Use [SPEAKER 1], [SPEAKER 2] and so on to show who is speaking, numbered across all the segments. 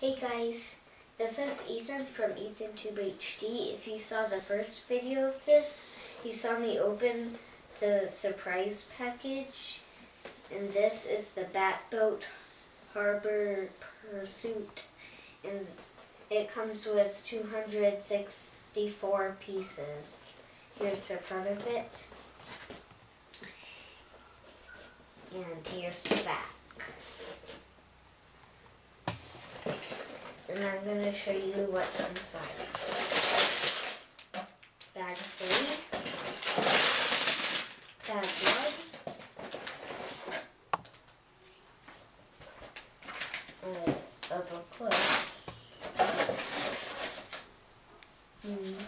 [SPEAKER 1] Hey guys, this is Ethan from EthanTube HD. If you saw the first video of this, you saw me open the surprise package. And this is the Batboat Harbor Pursuit. And it comes with 264 pieces. Here's the front of it. And here's the back. And I'm going to show you what's inside. Bag 3, bag 1, uh, a booklet, mm.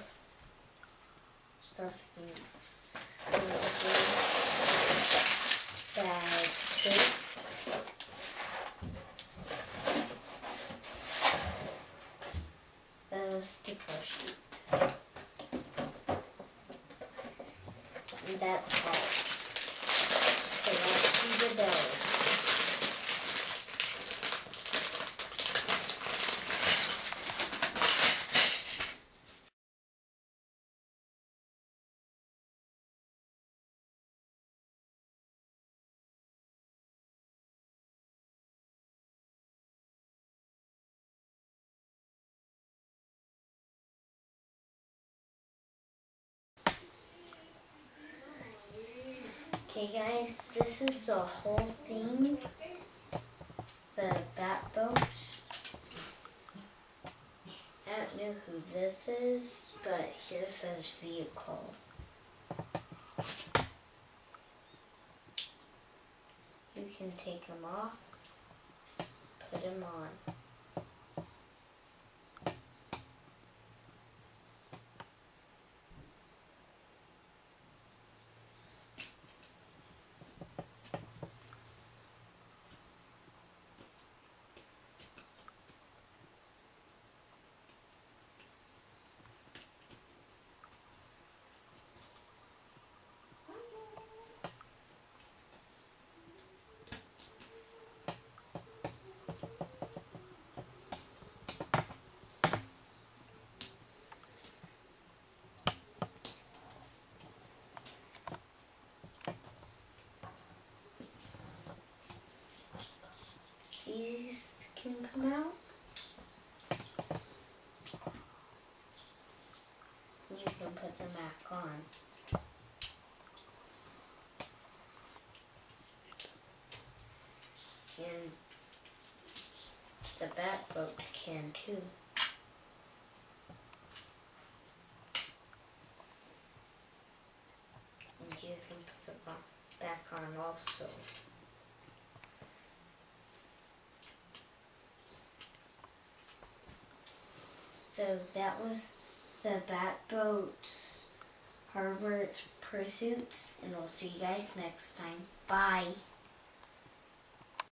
[SPEAKER 1] something, bag And that's all. So let's do the belly. Okay guys, this is the whole thing. The bat boat. I don't know who this is, but here says vehicle. You can take them off, put them on. Can come out. You can put them back on. And the bat boat can too. And you can put it back on also. So that was the Bat Boats Harbor Pursuits, and we'll see you guys next time. Bye.